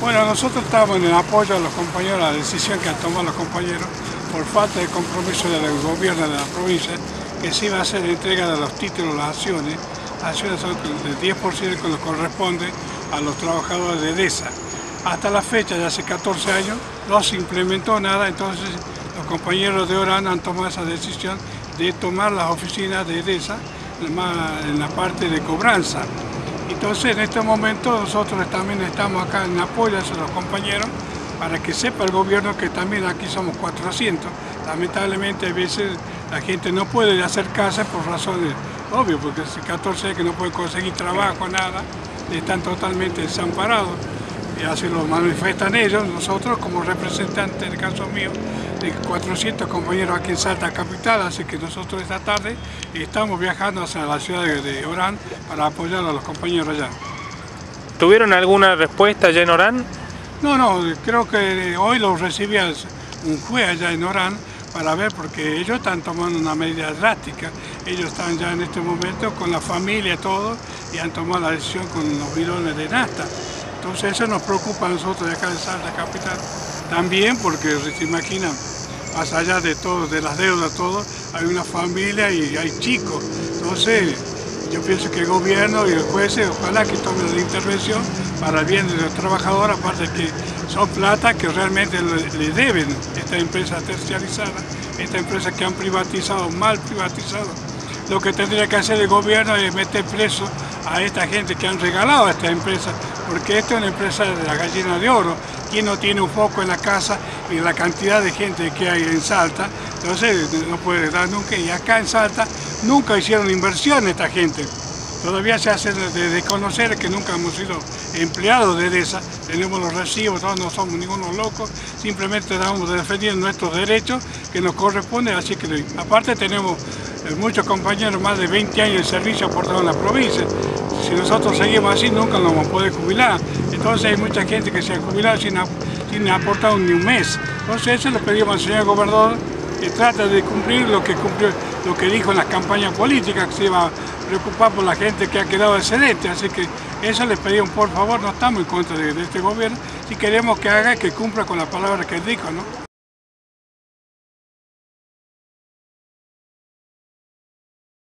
Bueno, nosotros estamos en el apoyo a los compañeros, a la decisión que han tomado los compañeros por falta de compromiso del gobierno de la provincia, que sí va a hacer entrega de los títulos, las acciones, acciones del 10% que nos corresponde a los trabajadores de EDESA. Hasta la fecha, de hace 14 años, no se implementó nada, entonces los compañeros de Orán han tomado esa decisión de tomar las oficinas de EDESA en la parte de cobranza. Entonces en este momento nosotros también estamos acá en apoyo a los compañeros para que sepa el gobierno que también aquí somos 400. Lamentablemente a veces la gente no puede acercarse por razones obvias, porque hace 14 que no puede conseguir trabajo, nada, están totalmente desamparados. Y así lo manifestan ellos, nosotros como representantes, en el caso mío, de 400 compañeros aquí en Salta Capital, así que nosotros esta tarde estamos viajando hacia la ciudad de Orán para apoyar a los compañeros allá. ¿Tuvieron alguna respuesta allá en Orán? No, no, creo que hoy lo recibía un juez allá en Orán para ver, porque ellos están tomando una medida drástica. Ellos están ya en este momento con la familia, todo, y han tomado la decisión con los bidones de nata. Entonces eso nos preocupa a nosotros de acá en Salta Capital. También porque se imaginan, más allá de todo, de las deudas, todo, hay una familia y hay chicos. Entonces yo pienso que el gobierno y el juez ojalá que tomen la intervención para el bien de los trabajadores, aparte que son plata que realmente le, deben esta empresa terciarizada, esta empresa que han privatizado, mal privatizado. Lo que tendría que hacer el gobierno es meter preso a esta gente que han regalado a esta empresa, porque esta es una empresa de la gallina de oro. Quien no tiene un foco en la casa y la cantidad de gente que hay en Salta, entonces no puede dar nunca. Y acá en Salta nunca hicieron inversión esta gente. Todavía se hace de desconocer que nunca hemos sido empleados de ESA, tenemos los recibos, todos no somos ningunos locos, simplemente estamos defendiendo nuestros derechos que nos corresponden, así que aparte tenemos muchos compañeros más de 20 años de servicio aportados en la provincia. Si nosotros seguimos así nunca nos vamos a poder jubilar. Entonces hay mucha gente que se ha jubilado sin, sin aportar ni un mes. Entonces eso le pedimos al señor gobernador que trate de cumplir lo que cumplió, lo que dijo en las campañas políticas, que se iba a preocupar por la gente que ha quedado excedente. Así que eso le pedimos, por favor, no estamos en contra de, de este gobierno, si queremos que haga, que cumpla con la palabra que dijo, ¿no?